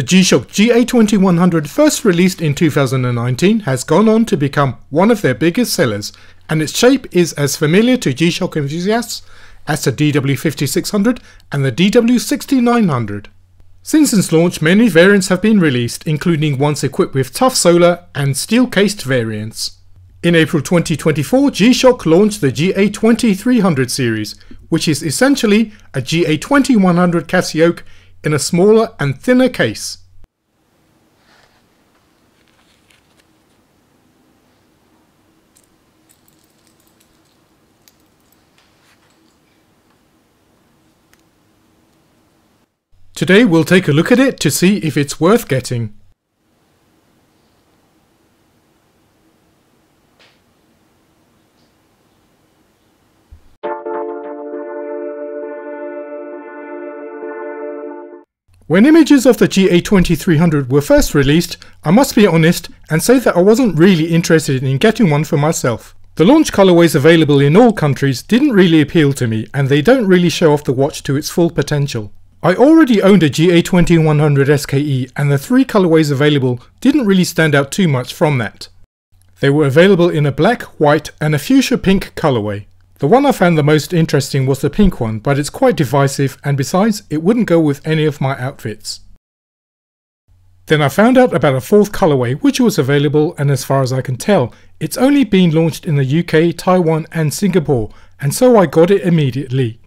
The G-Shock GA2100 first released in 2019 has gone on to become one of their biggest sellers and its shape is as familiar to G-Shock enthusiasts as the DW5600 and the DW6900. Since its launch many variants have been released including ones equipped with tough solar and steel cased variants. In April 2024 G-Shock launched the GA2300 series which is essentially a GA2100 Casioak in a smaller and thinner case. Today we'll take a look at it to see if it's worth getting. When images of the GA2300 were first released, I must be honest and say that I wasn't really interested in getting one for myself. The launch colorways available in all countries didn't really appeal to me and they don't really show off the watch to its full potential. I already owned a GA2100 SKE and the three colorways available didn't really stand out too much from that. They were available in a black, white and a fuchsia pink colorway. The one I found the most interesting was the pink one, but it's quite divisive and besides it wouldn't go with any of my outfits. Then I found out about a fourth colorway which was available and as far as I can tell, it's only been launched in the UK, Taiwan and Singapore and so I got it immediately.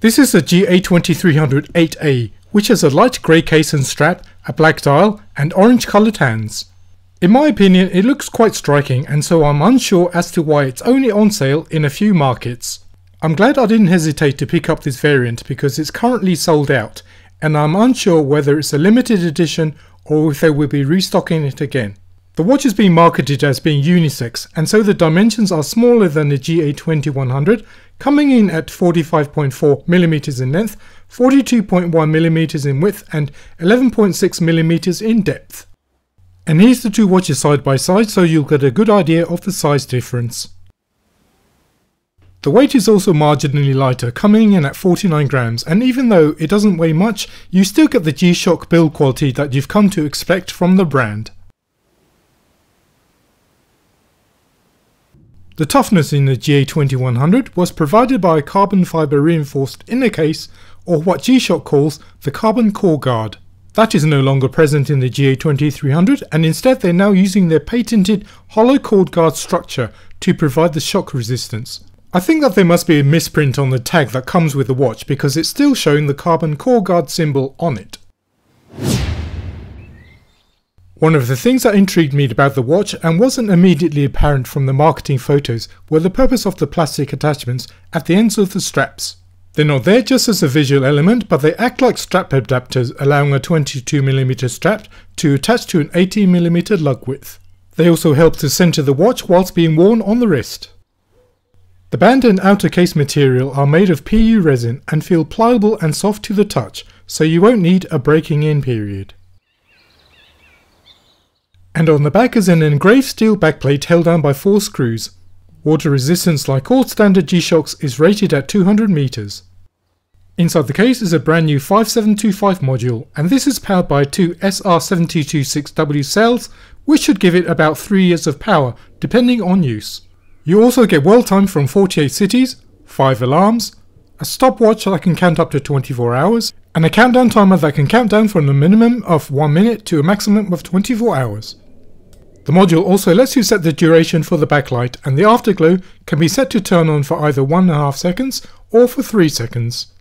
This is the GA2300 8A which has a light grey case and strap, a black dial and orange coloured hands. In my opinion it looks quite striking and so I'm unsure as to why it's only on sale in a few markets. I'm glad I didn't hesitate to pick up this variant because it's currently sold out and I'm unsure whether it's a limited edition or if they will be restocking it again. The watch is being marketed as being unisex and so the dimensions are smaller than the GA2100 coming in at 45.4mm in length, 42.1mm in width and 11.6mm in depth. And here's the two watches side by side so you'll get a good idea of the size difference. The weight is also marginally lighter, coming in at 49 grams, and even though it doesn't weigh much, you still get the G-Shock build quality that you've come to expect from the brand. The toughness in the GA2100 was provided by a carbon fibre reinforced inner case, or what G-Shock calls the carbon core guard. That is no longer present in the GA2300 and instead they're now using their patented hollow core guard structure to provide the shock resistance. I think that there must be a misprint on the tag that comes with the watch because it's still showing the carbon core guard symbol on it. One of the things that intrigued me about the watch and wasn't immediately apparent from the marketing photos were the purpose of the plastic attachments at the ends of the straps. They're not there just as a visual element, but they act like strap adapters, allowing a 22mm strap to attach to an 18mm lug width. They also help to center the watch whilst being worn on the wrist. The band and outer case material are made of PU resin and feel pliable and soft to the touch, so you won't need a breaking in period. And on the back is an engraved steel backplate held down by four screws, Water resistance like all standard G-Shocks is rated at 200 meters. Inside the case is a brand new 5725 module and this is powered by two SR726W cells which should give it about 3 years of power depending on use. You also get world time from 48 cities, 5 alarms, a stopwatch that can count up to 24 hours, and a countdown timer that can count down from a minimum of 1 minute to a maximum of 24 hours. The module also lets you set the duration for the backlight and the afterglow can be set to turn on for either 1.5 seconds or for 3 seconds.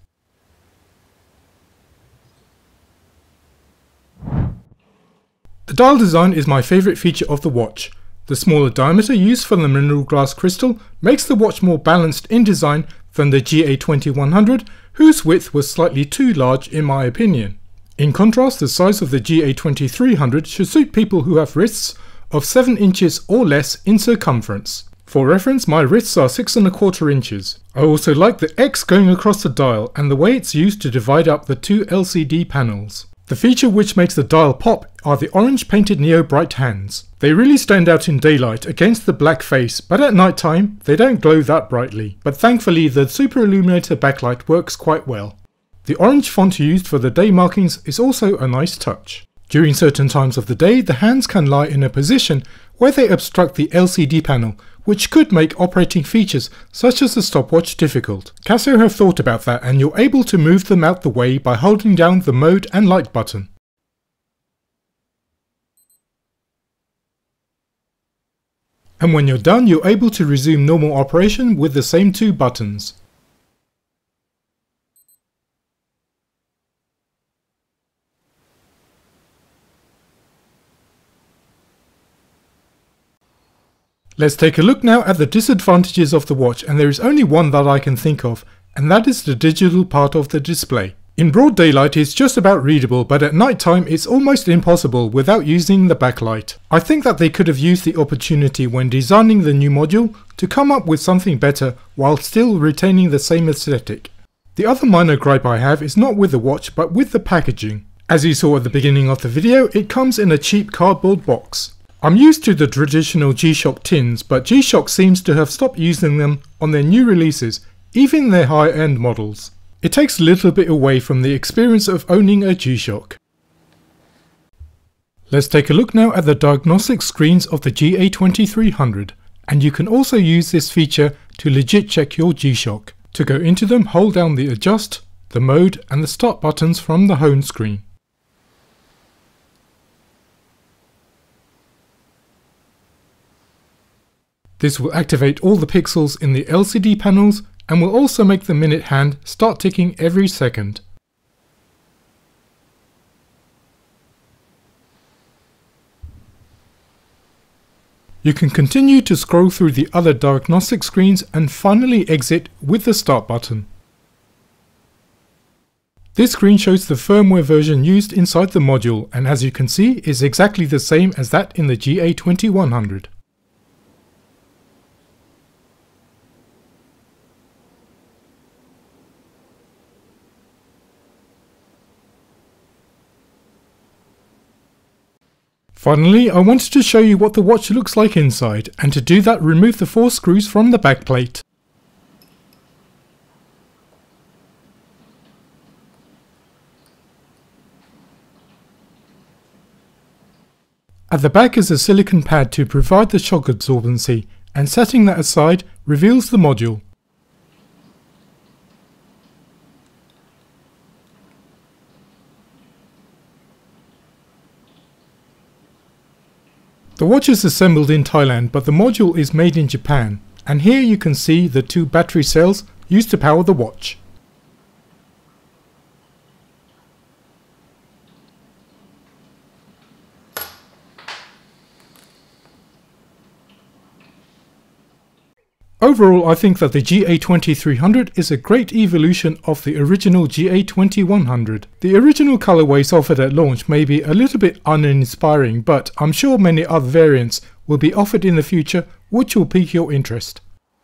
The dial design is my favourite feature of the watch. The smaller diameter used for the mineral glass crystal makes the watch more balanced in design than the GA2100 whose width was slightly too large in my opinion. In contrast, the size of the GA2300 should suit people who have wrists of 7 inches or less in circumference. For reference, my wrists are 6 and a quarter inches. I also like the X going across the dial and the way it's used to divide up the two LCD panels. The feature which makes the dial pop are the orange painted Neobrite hands. They really stand out in daylight against the black face, but at night time they don't glow that brightly. But thankfully the Super Illuminator backlight works quite well. The orange font used for the day markings is also a nice touch. During certain times of the day, the hands can lie in a position where they obstruct the LCD panel, which could make operating features such as the stopwatch difficult. Casio have thought about that and you're able to move them out the way by holding down the mode and light button. And when you're done, you're able to resume normal operation with the same two buttons. Let's take a look now at the disadvantages of the watch and there is only one that I can think of and that is the digital part of the display. In broad daylight it's just about readable but at night time it's almost impossible without using the backlight. I think that they could have used the opportunity when designing the new module to come up with something better while still retaining the same aesthetic. The other minor gripe I have is not with the watch but with the packaging. As you saw at the beginning of the video, it comes in a cheap cardboard box. I'm used to the traditional G-Shock tins, but G-Shock seems to have stopped using them on their new releases, even their high-end models. It takes a little bit away from the experience of owning a G-Shock. Let's take a look now at the diagnostic screens of the GA2300, and you can also use this feature to legit check your G-Shock. To go into them, hold down the adjust, the mode and the start buttons from the home screen. This will activate all the pixels in the LCD panels and will also make the minute hand start ticking every second. You can continue to scroll through the other diagnostic screens and finally exit with the start button. This screen shows the firmware version used inside the module and as you can see is exactly the same as that in the GA2100. Finally, I wanted to show you what the watch looks like inside, and to do that remove the four screws from the backplate. At the back is a silicon pad to provide the shock absorbency, and setting that aside reveals the module. The watch is assembled in Thailand but the module is made in Japan and here you can see the two battery cells used to power the watch. Overall I think that the GA2300 is a great evolution of the original GA2100. The original colorways offered at launch may be a little bit uninspiring but I'm sure many other variants will be offered in the future which will pique your interest.